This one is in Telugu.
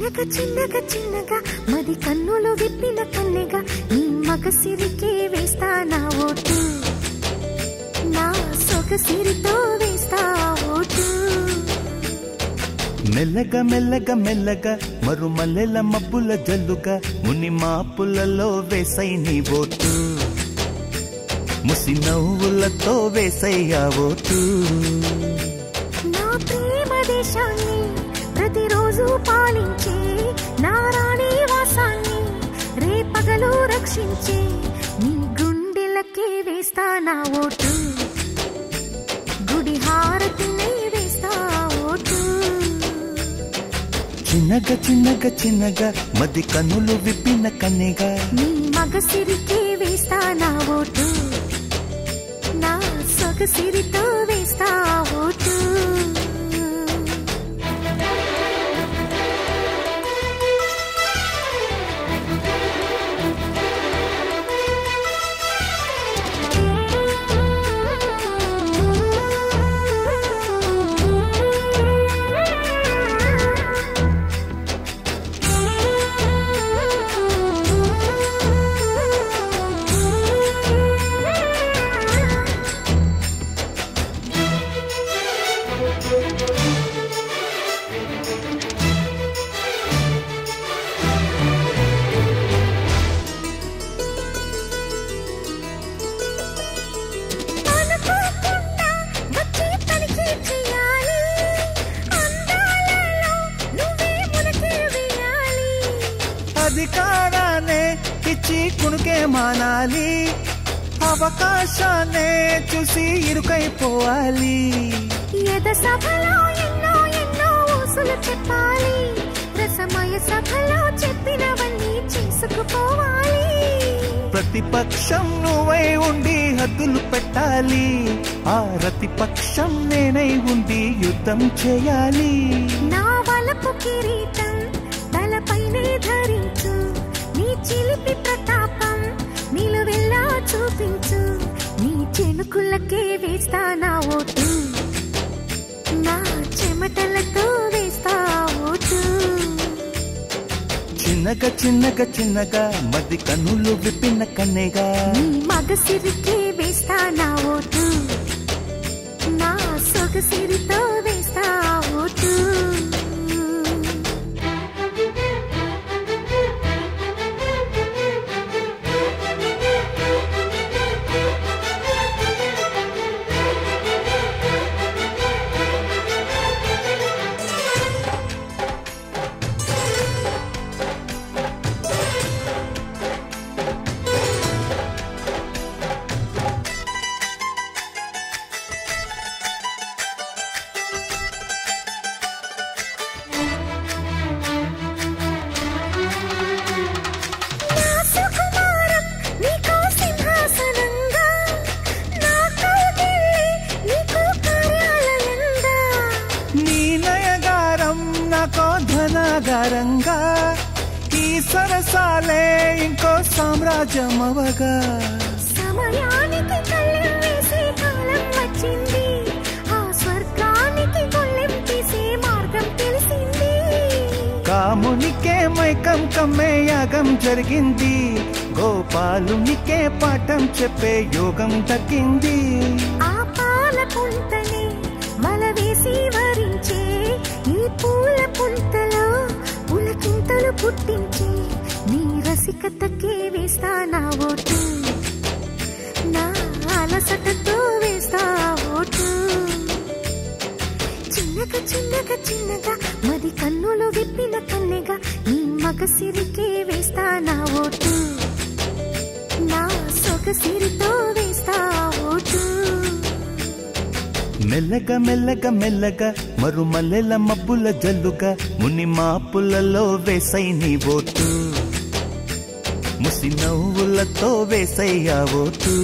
చిన్నగా చిన్నగా చిన్నగా మది కన్నులు విప్పిన కన్నెగా నీ మగ సిరికే వేస్తా నా ఓటు? నా సొగ సిరితో వేస్తా ఓటు? మెల్లగా మెల్లగా మెల్లగా మరుమల్లెల మబ్బుల జల్లుగా ముని మాపులలో వేసై నీ ఓటు. ముసి నవ్వులతో వేసయ్యా ఓటు. నా ప్రేమ దేశాన్ని రక్షించే నీ గుండెలకే వేస్తా నా ఓటు? గుడి హారతినే వేస్తా ఓటు? చిన్నగా చిన్నగా చిన్నగా మది కన్నులు విప్పిన కన్నెగా. నీ మగ సిరికే వేస్తా నా ఓటు? నా సొగ సిరితో వేస్తా ఓటు? అధికారాన్నే ఇచ్చి కునుకే మానాలి. అవకాశాన్నే చూసి ఇరుకైపోవాలి. ఎద సభలో ఎన్నో ఎన్నో ఊసులు చెప్పాలి. రసమయ సభలో చెప్పినవన్నీ చేసుకుపోవాలి. ప్రతిపక్షం నువ్వై ఉండి హద్దులు పెట్టాలి. ఆ ప్రతిపక్షం నేనై ఉండి యుద్ధం చేయాలి. నా వలపు కిరీటం తలపైనే ధరించు. నీ చిలిపి ప్రతాపం నిలువెల్లా చూపించు. నీ చెనుకులకే వేస్తా నా ఓటు. నా చెమటలతో వేస్తా ఓటు. చిన్నగా చిన్నగా చిన్నగా మది కన్నులు విప్పిన కన్నెగా. నీ మగ సిరికే వేస్తా నా ఓటు. నా నాకో ధనాగారంగా ఈ సరసాలే ఇంకో సామ్రాజ్యం అవగా సమయానికి కళ్ళెం వేసే కాలం వచ్చింది. ఆ స్వర్గానికి గొల్లెం తీసే మార్గం తెలిసింది. కామునికే మైకం కమ్మే యాగం జరిగింది. గోపాలునికే పాఠం చెప్పే యోగం దక్కింది ఆ పాల పుంతని వేసి వరించే ఈ పూల పుంతలో పులకింతలు పుట్టించి నీ రసికతకే వేస్తా నా ఓటు నా అలసటతో వేస్తా ఓటు చిన్నగా చిన్నగా చిన్నగా మది కన్నులు విప్పిన కన్నెగా నీ మగ సిరికే వేస్తా నా ఓటు నా సొగ మెల్లగ మెల్లగ మెల్లగ మరుమల్లెల మబ్బుల జల్లుక ముని మాపులలో వేసై నీ ఓటు. ముసి నవ్వులతో వేసయ్యా ఓటు